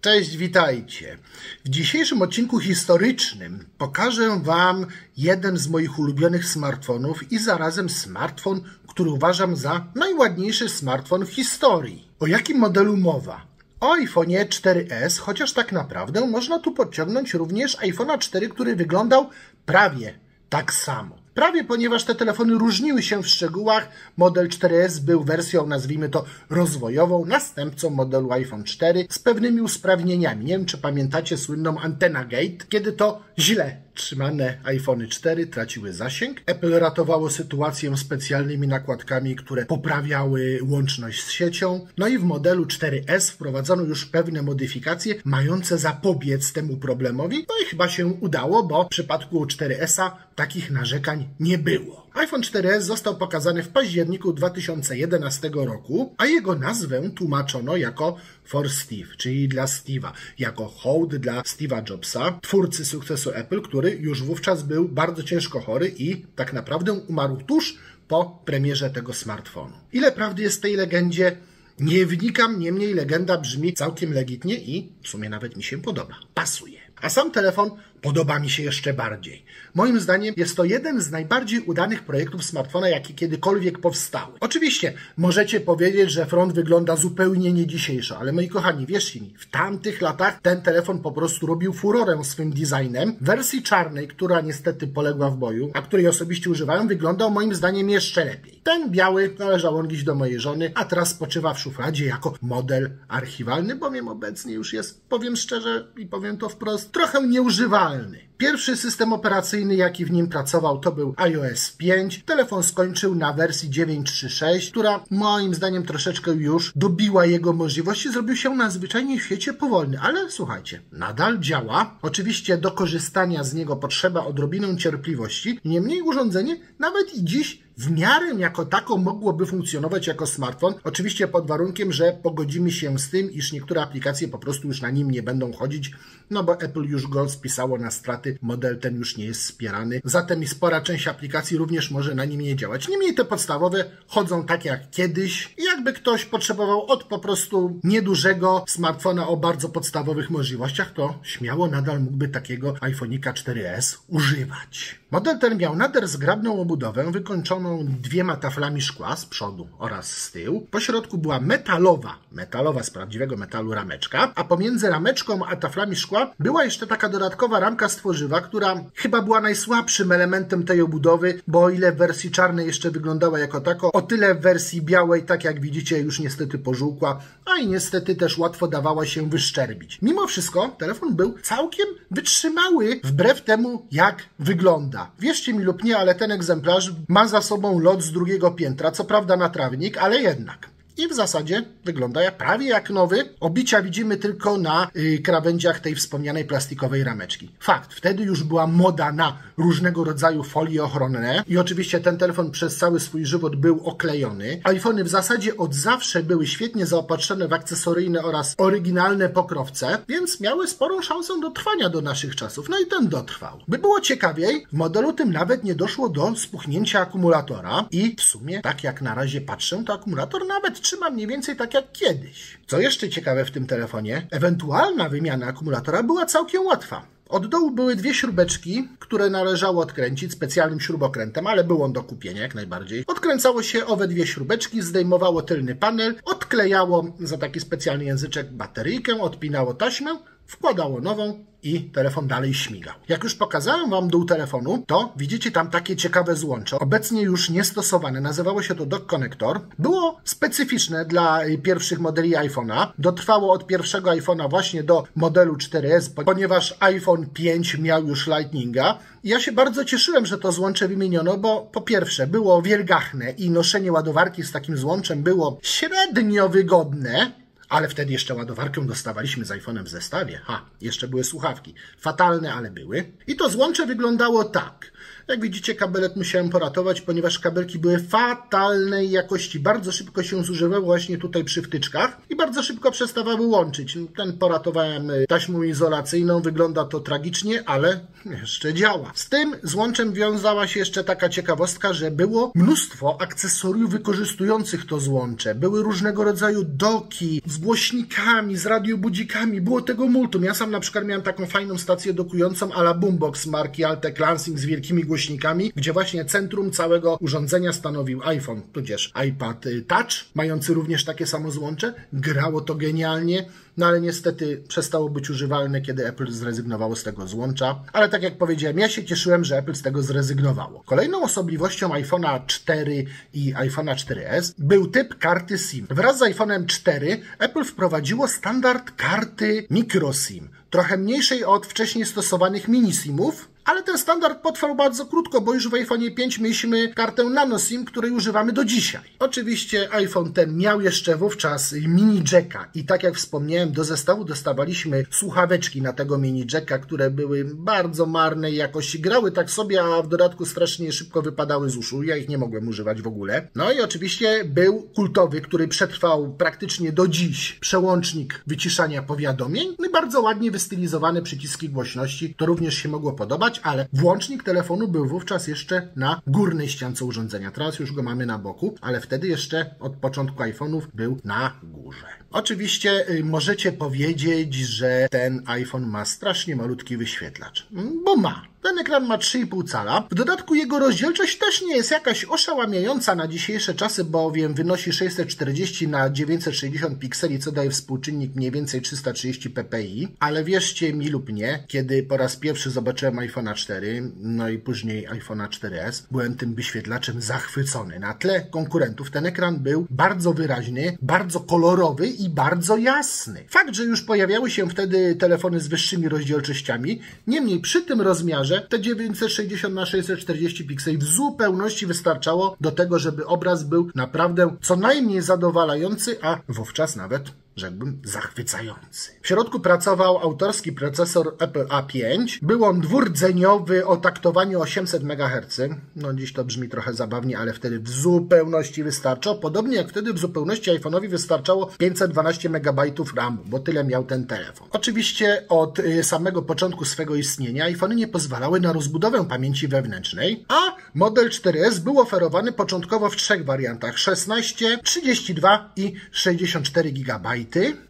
Cześć, witajcie. W dzisiejszym odcinku historycznym pokażę Wam jeden z moich ulubionych smartfonów i zarazem smartfon, który uważam za najładniejszy smartfon w historii. O jakim modelu mowa? O iPhone'ie 4S, chociaż tak naprawdę można tu podciągnąć również iPhone'a 4, który wyglądał prawie tak samo. Prawie, ponieważ te telefony różniły się w szczegółach. Model 4S był wersją, nazwijmy to, rozwojową, następcą modelu iPhone 4 z pewnymi usprawnieniami. Nie wiem, czy pamiętacie słynną Antenna Gate, kiedy to źle trzymane iPhony 4 traciły zasięg. Apple ratowało sytuację specjalnymi nakładkami, które poprawiały łączność z siecią. No i w modelu 4S wprowadzono już pewne modyfikacje mające zapobiec temu problemowi. No i chyba się udało, bo w przypadku 4S-a takich narzekań nie było. iPhone 4S został pokazany w październiku 2011 roku, a jego nazwę tłumaczono jako For Steve, czyli dla Steve'a, jako hołd dla Steve'a Jobsa, twórcy sukcesu Apple, który już wówczas był bardzo ciężko chory i tak naprawdę umarł tuż po premierze tego smartfonu. Ile prawdy jest w tej legendzie? Nie wnikam, niemniej legenda brzmi całkiem legitnie i w sumie nawet mi się podoba. Pasuje. A sam telefon podoba mi się jeszcze bardziej. Moim zdaniem jest to jeden z najbardziej udanych projektów smartfona, jakie kiedykolwiek powstały. Oczywiście możecie powiedzieć, że front wygląda zupełnie nie dzisiejszo, ale moi kochani, wierzcie mi, w tamtych latach ten telefon po prostu robił furorę swym designem. W wersji czarnej, która niestety poległa w boju, a której osobiście używałem, wyglądał moim zdaniem jeszcze lepiej. Ten biały należał on dziś do mojej żony, a teraz spoczywa w szufladzie jako model archiwalny, bowiem obecnie już jest, powiem szczerze i powiem to wprost, trochę nieużywalny. Pierwszy system operacyjny, jaki w nim pracował, to był iOS 5. Telefon skończył na wersji 9.3.6, która moim zdaniem troszeczkę już dobiła jego możliwości. Zrobił się nadzwyczajnie w świecie powolny, ale słuchajcie, nadal działa. Oczywiście do korzystania z niego potrzeba odrobinę cierpliwości. Niemniej urządzenie nawet i dziś w miarę jako tako mogłoby funkcjonować jako smartfon. Oczywiście pod warunkiem, że pogodzimy się z tym, iż niektóre aplikacje po prostu już na nim nie będą chodzić, no bo Apple już go spisało na straty, model ten już nie jest wspierany. Zatem i spora część aplikacji również może na nim nie działać. Niemniej te podstawowe chodzą tak jak kiedyś. Jakby ktoś potrzebował od po prostu niedużego smartfona o bardzo podstawowych możliwościach, to śmiało nadal mógłby takiego iPhone'ika 4S używać. Model ten miał nader zgrabną obudowę wykończoną dwiema taflami szkła z przodu oraz z tyłu. Po środku była metalowa, metalowa z prawdziwego metalu rameczka, a pomiędzy rameczką a taflami szkła była jeszcze taka dodatkowa ramka z tworzywa, która chyba była najsłabszym elementem tej obudowy, bo o ile w wersji czarnej jeszcze wyglądała jako tako, o tyle w wersji białej, tak jak widzicie, już niestety pożółkła, a i niestety też łatwo dawała się wyszczerbić. Mimo wszystko telefon był całkiem wytrzymały, wbrew temu jak wygląda. Wierzcie mi lub nie, ale ten egzemplarz ma za sobą lot z drugiego piętra, co prawda na trawnik, ale jednak i w zasadzie wygląda prawie jak nowy. Obicia widzimy tylko na y, krawędziach tej wspomnianej plastikowej rameczki. Fakt, wtedy już była moda na różnego rodzaju folie ochronne i oczywiście ten telefon przez cały swój żywot był oklejony. iPhony w zasadzie od zawsze były świetnie zaopatrzone w akcesoryjne oraz oryginalne pokrowce, więc miały sporą szansę dotrwania do naszych czasów. No i ten dotrwał. By było ciekawiej, w modelu tym nawet nie doszło do spuchnięcia akumulatora i w sumie, tak jak na razie patrzę, to akumulator nawet trzyma mniej więcej tak jak kiedyś. Co jeszcze ciekawe w tym telefonie, ewentualna wymiana akumulatora była całkiem łatwa. Od dołu były dwie śrubeczki, które należało odkręcić specjalnym śrubokrętem, ale był on do kupienia jak najbardziej. Odkręcało się owe dwie śrubeczki, zdejmowało tylny panel, odklejało za taki specjalny języczek bateryjkę, odpinało taśmę, wkładało nową i telefon dalej śmigał. Jak już pokazałem Wam dół telefonu, to widzicie tam takie ciekawe złącze, obecnie już niestosowane. Nazywało się to Dock Connector. Było specyficzne dla pierwszych modeli iPhone'a. Dotrwało od pierwszego iPhone'a właśnie do modelu 4S, ponieważ iPhone 5 miał już Lightninga. Ja się bardzo cieszyłem, że to złącze wymieniono, bo po pierwsze było wielgachne i noszenie ładowarki z takim złączem było średnio wygodne, ale wtedy jeszcze ładowarkę dostawaliśmy z iPhone'em w zestawie. Ha, jeszcze były słuchawki. Fatalne, ale były. I to złącze wyglądało tak. Jak widzicie, kabelek musiałem poratować, ponieważ kabelki były fatalnej jakości. Bardzo szybko się zużywały właśnie tutaj przy wtyczkach i bardzo szybko przestawały łączyć. Ten poratowałem y, taśmą izolacyjną, wygląda to tragicznie, ale jeszcze działa. Z tym złączem wiązała się jeszcze taka ciekawostka, że było mnóstwo akcesoriów wykorzystujących to złącze. Były różnego rodzaju doki, głośnikami, z radiobudzikami. Było tego multum. Ja sam na przykład miałem taką fajną stację dokującą a la Boombox marki Altec Lansing z wielkimi głośnikami, gdzie właśnie centrum całego urządzenia stanowił iPhone, tudzież iPad Touch, mający również takie samo złącze. Grało to genialnie no ale niestety przestało być używalne, kiedy Apple zrezygnowało z tego złącza. Ale tak jak powiedziałem, ja się cieszyłem, że Apple z tego zrezygnowało. Kolejną osobliwością iPhone'a 4 i iPhone'a 4S był typ karty SIM. Wraz z iPhone'em 4 Apple wprowadziło standard karty microSIM, trochę mniejszej od wcześniej stosowanych mini SIMów, ale ten standard potrwał bardzo krótko, bo już w iPhone 5 mieliśmy kartę Nano SIM, której używamy do dzisiaj. Oczywiście iPhone ten miał jeszcze wówczas mini jacka i tak jak wspomniałem, do zestawu dostawaliśmy słuchaweczki na tego mini jacka, które były bardzo marnej jakości, grały tak sobie, a w dodatku strasznie szybko wypadały z uszu. Ja ich nie mogłem używać w ogóle. No i oczywiście był kultowy, który przetrwał praktycznie do dziś, przełącznik wyciszania powiadomień, no i bardzo ładnie wystylizowane przyciski głośności. To również się mogło podobać ale włącznik telefonu był wówczas jeszcze na górnej ściance urządzenia. Teraz już go mamy na boku, ale wtedy jeszcze od początku iPhone'ów był na górze. Oczywiście y, możecie powiedzieć, że ten iPhone ma strasznie malutki wyświetlacz, bo ma. Ten ekran ma 3,5 cala. W dodatku jego rozdzielczość też nie jest jakaś oszałamiająca na dzisiejsze czasy, bowiem wynosi 640 na 960 pikseli, co daje współczynnik mniej więcej 330 ppi. Ale wierzcie mi lub nie, kiedy po raz pierwszy zobaczyłem iPhone'a 4, no i później iPhone'a 4S, byłem tym wyświetlaczem zachwycony. Na tle konkurentów ten ekran był bardzo wyraźny, bardzo kolorowy i bardzo jasny. Fakt, że już pojawiały się wtedy telefony z wyższymi rozdzielczościami, niemniej przy tym rozmiarze że te 960 na 640 pikseli w zupełności wystarczało do tego, żeby obraz był naprawdę co najmniej zadowalający, a wówczas nawet rzekłbym, zachwycający. W środku pracował autorski procesor Apple A5. Był on dwurdzeniowy o taktowaniu 800 MHz. No dziś to brzmi trochę zabawnie, ale wtedy w zupełności wystarczał. Podobnie jak wtedy w zupełności iPhone'owi wystarczało 512 MB RAMu, bo tyle miał ten telefon. Oczywiście od y, samego początku swego istnienia iPhony nie pozwalały na rozbudowę pamięci wewnętrznej, a model 4S był oferowany początkowo w trzech wariantach 16, 32 i 64 GB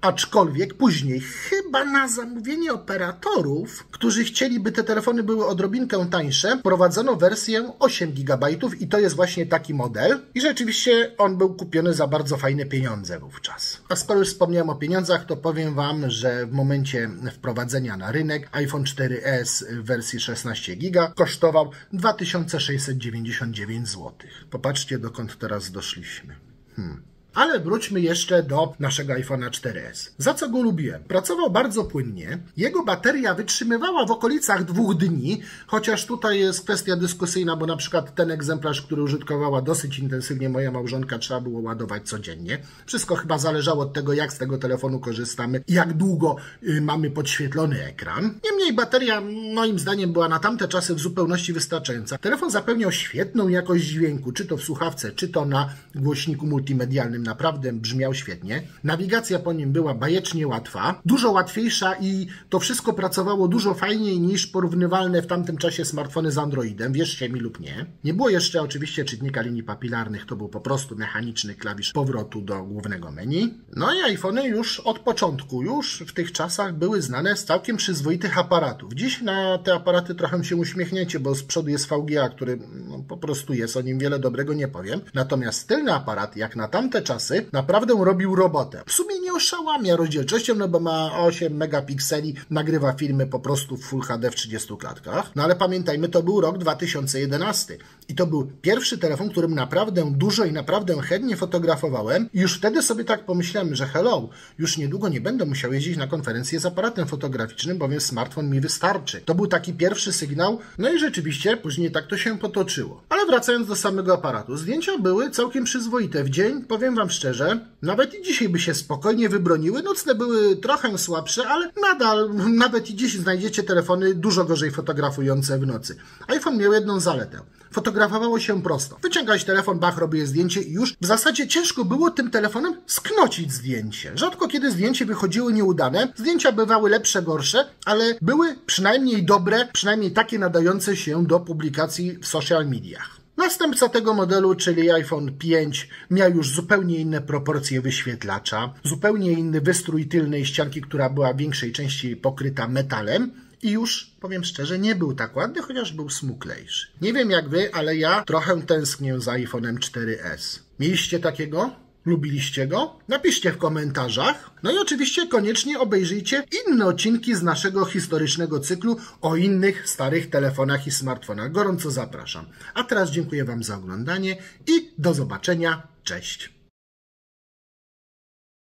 aczkolwiek później, chyba na zamówienie operatorów, którzy chcieliby te telefony były odrobinkę tańsze, prowadzono wersję 8 GB i to jest właśnie taki model. I rzeczywiście on był kupiony za bardzo fajne pieniądze wówczas. A skoro już wspomniałem o pieniądzach, to powiem Wam, że w momencie wprowadzenia na rynek iPhone 4S w wersji 16 GB kosztował 2699 zł. Popatrzcie, dokąd teraz doszliśmy. Hmm. Ale wróćmy jeszcze do naszego iPhone'a 4S. Za co go lubiłem? Pracował bardzo płynnie, jego bateria wytrzymywała w okolicach dwóch dni, chociaż tutaj jest kwestia dyskusyjna, bo na przykład ten egzemplarz, który użytkowała dosyć intensywnie moja małżonka, trzeba było ładować codziennie. Wszystko chyba zależało od tego, jak z tego telefonu korzystamy, jak długo y, mamy podświetlony ekran. Niemniej bateria, moim zdaniem, była na tamte czasy w zupełności wystarczająca. Telefon zapewniał świetną jakość dźwięku, czy to w słuchawce, czy to na głośniku multimedialnym naprawdę brzmiał świetnie. Nawigacja po nim była bajecznie łatwa, dużo łatwiejsza i to wszystko pracowało dużo fajniej niż porównywalne w tamtym czasie smartfony z Androidem, wierzcie mi lub nie. Nie było jeszcze oczywiście czytnika linii papilarnych, to był po prostu mechaniczny klawisz powrotu do głównego menu. No i iPhony już od początku, już w tych czasach były znane z całkiem przyzwoitych aparatów. Dziś na te aparaty trochę się uśmiechniecie, bo z przodu jest VGA, który po prostu jest, o nim wiele dobrego nie powiem. Natomiast tylny aparat, jak na tamte czasy naprawdę robił robotę. W sumie nie oszałamia rozdzielczością, no bo ma 8 megapikseli, nagrywa filmy po prostu w Full HD w 30 klatkach. No ale pamiętajmy, to był rok 2011 i to był pierwszy telefon, którym naprawdę dużo i naprawdę chętnie fotografowałem. I już wtedy sobie tak pomyślałem, że hello, już niedługo nie będę musiał jeździć na konferencję z aparatem fotograficznym, bowiem smartfon mi wystarczy. To był taki pierwszy sygnał, no i rzeczywiście później tak to się potoczyło. Ale wracając do samego aparatu, zdjęcia były całkiem przyzwoite. W dzień, powiem Wam szczerze, nawet i dzisiaj by się spokojnie wybroniły. Nocne były trochę słabsze, ale nadal, nawet i dziś znajdziecie telefony dużo gorzej fotografujące w nocy. iPhone miał jedną zaletę fotografowało się prosto. Wyciągałeś telefon, bach, robię zdjęcie i już w zasadzie ciężko było tym telefonem sknocić zdjęcie. Rzadko kiedy zdjęcie wychodziły nieudane, zdjęcia bywały lepsze, gorsze, ale były przynajmniej dobre, przynajmniej takie nadające się do publikacji w social mediach. Następca tego modelu, czyli iPhone 5, miał już zupełnie inne proporcje wyświetlacza, zupełnie inny wystrój tylnej ścianki, która była w większej części pokryta metalem i już, powiem szczerze, nie był tak ładny, chociaż był smuklejszy. Nie wiem jak wy, ale ja trochę tęsknię za iPhone'em 4S. Mieliście takiego? Lubiliście go? Napiszcie w komentarzach. No i oczywiście koniecznie obejrzyjcie inne odcinki z naszego historycznego cyklu o innych starych telefonach i smartfonach. Gorąco zapraszam. A teraz dziękuję Wam za oglądanie i do zobaczenia. Cześć.